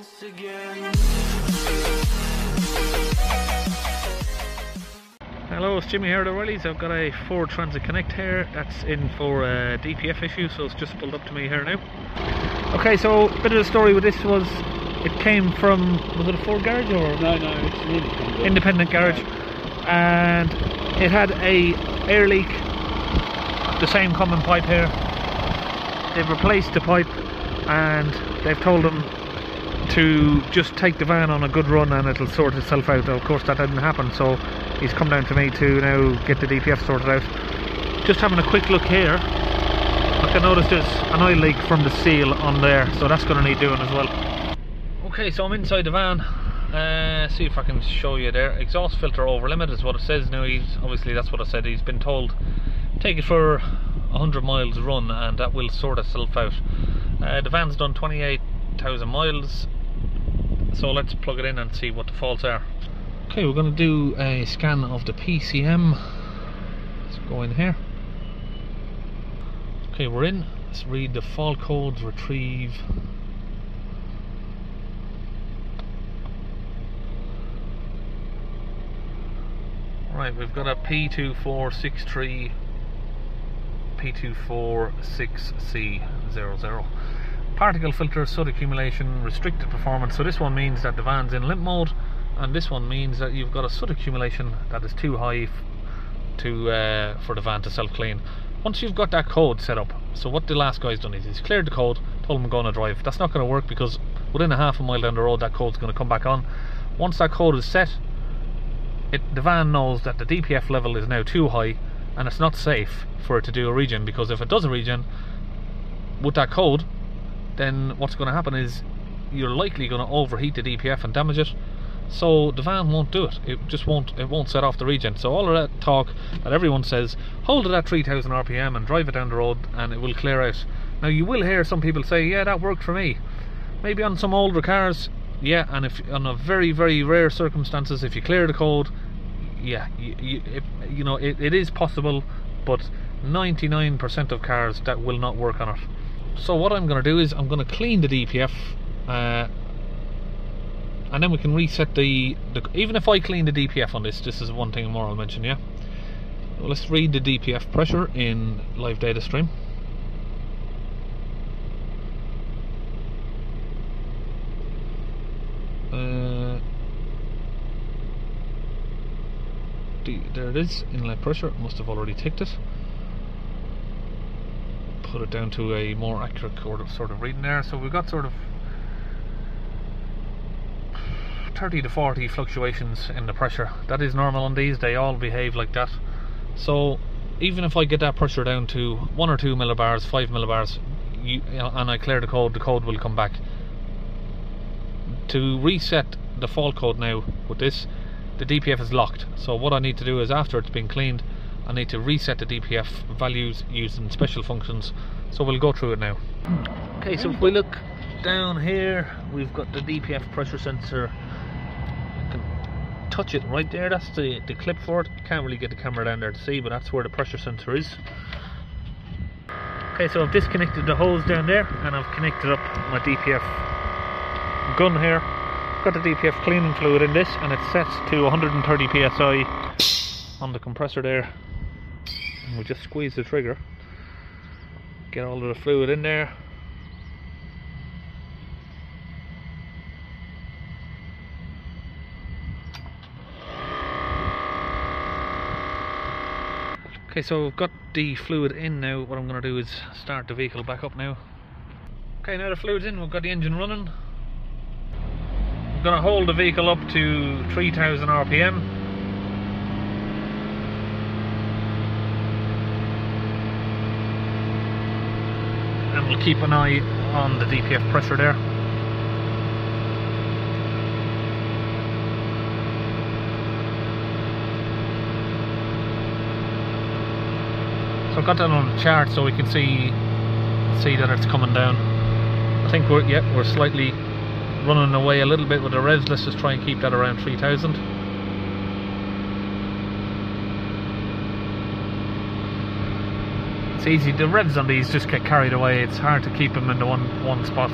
once again. Hello, it's Jimmy here at O'Riley's. I've got a Ford Transit Connect here that's in for uh, a DPF issue, so it's just pulled up to me here now. Okay, so a bit of the story with this was it came from was it a Ford garage or No, no, it's an independent. independent garage, and it had a air leak. The same common pipe here. They've replaced the pipe, and they've told them to just take the van on a good run and it'll sort itself out. Of course, that didn't happen, so he's come down to me to now get the DPF sorted out. Just having a quick look here. I can notice there's an oil leak from the seal on there, so that's going to need doing as well. Okay, so I'm inside the van. Uh, see if I can show you there. Exhaust filter over limit is what it says now. He's obviously that's what I said. He's been told take it for 100 miles run and that will sort itself out. Uh, the van's done 28,000 miles, so let's plug it in and see what the faults are. Okay, we're going to do a scan of the PCM. Let's go in here. Okay, we're in. Let's read the fault codes, retrieve. Right, we've got a P2463 P246C00. Particle filter, soot accumulation, restricted performance. So this one means that the van's in limp mode, and this one means that you've got a soot accumulation that is too high to uh, for the van to self-clean. Once you've got that code set up, so what the last guy's done is he's cleared the code, told him I'm going to drive. That's not going to work because within a half a mile down the road, that code's going to come back on. Once that code is set, it, the van knows that the DPF level is now too high and it's not safe for it to do a regen because if it does a regen with that code, then what's going to happen is you're likely going to overheat the DPF and damage it. So the van won't do it. It just won't. It won't set off the regen. So all of that talk that everyone says, hold it at 3,000 RPM and drive it down the road, and it will clear out. Now you will hear some people say, yeah, that worked for me. Maybe on some older cars, yeah, and if on a very very rare circumstances, if you clear the code, yeah, you, you, it, you know it, it is possible, but 99% of cars that will not work on it. So what I'm going to do is I'm going to clean the DPF, uh, and then we can reset the, the. Even if I clean the DPF on this, this is one thing more I'll mention. Yeah. Well, let's read the DPF pressure in live data stream. Uh, there it is, inlet pressure. Must have already ticked it. Put it down to a more accurate sort of sort of reading there. So we've got sort of 30 to 40 fluctuations in the pressure. That is normal on these. They all behave like that. So even if I get that pressure down to one or two millibars, five millibars, you, and I clear the code, the code will come back. To reset the fault code now with this, the DPF is locked. So what I need to do is after it's been cleaned, I need to reset the DPF values using special functions. So we'll go through it now. Okay, so if we look down here, we've got the DPF pressure sensor. Touch it right there. That's the, the clip for it. Can't really get the camera down there to see, but that's where the pressure sensor is. Okay, so I've disconnected the hose down there and I've connected up my DPF gun here. Got the DPF cleaning fluid in this and it's set to 130 psi on the compressor there. And we just squeeze the trigger. Get all of the fluid in there. Okay, so we've got the fluid in now. What I'm going to do is start the vehicle back up now. Okay, now the fluid's in, we've got the engine running. I'm going to hold the vehicle up to 3000 RPM. And we'll keep an eye on the DPF pressure there. So I've got that on the chart so we can see see that it's coming down. I think we're yeah we're slightly running away a little bit with the revs. Let's just try and keep that around 3000. It's easy. The revs on these just get carried away. It's hard to keep them in the one one spot.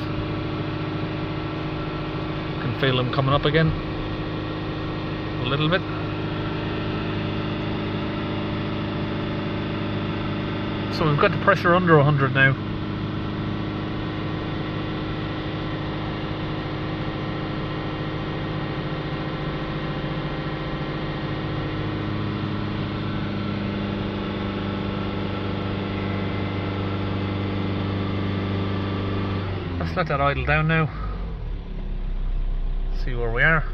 Can feel them coming up again a little bit. So we've got the pressure under 100 now. Let's let that idle down now. See where we are.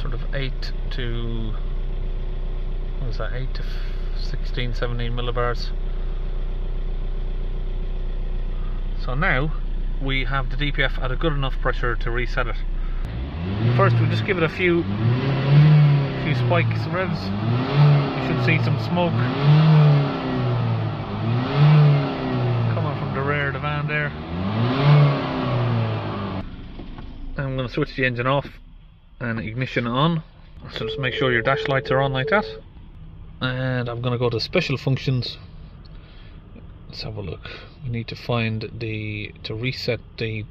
Sort of 8 to what was that 8 to 16 17 millibars so now we have the DPF at a good enough pressure to reset it first we'll just give it a few few spikes revs you should see some smoke coming from the rear of the van there. I'm going to switch the engine off and ignition on. So just make sure your dash lights are on like that. And I'm gonna go to special functions. Let's have a look. We need to find the to reset the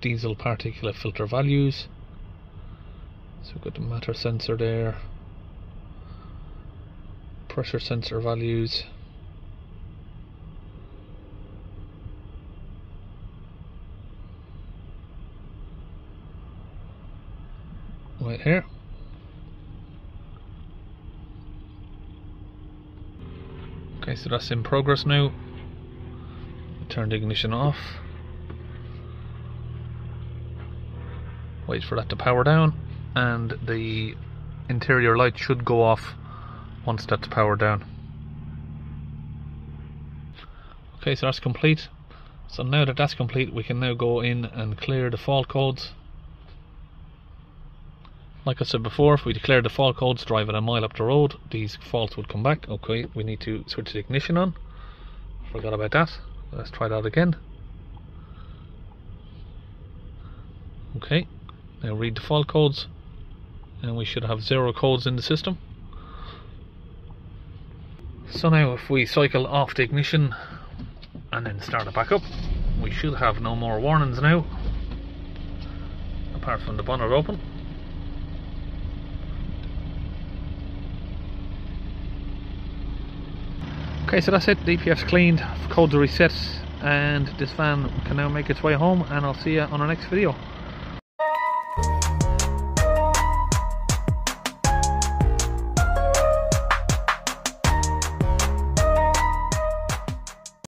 diesel particulate filter values. So we've got the matter sensor there. Pressure sensor values right here Okay, so that's in progress now. Turn the ignition off. Wait for that to power down, and the interior light should go off once that's powered down. Okay, so that's complete. So now that that's complete, we can now go in and clear the fault codes. Like I said before, if we declare the fault codes driving a mile up the road, these faults would come back. Okay, we need to switch the ignition on. Forgot about that. Let's try that again. Okay, now read the fault codes, and we should have zero codes in the system. So now if we cycle off the ignition and then start it back up, we should have no more warnings now, apart from the bonnet open. Okay, so that's it. DPF's cleaned, codes are reset, and this van can now make its way home. And I'll see you on our next video.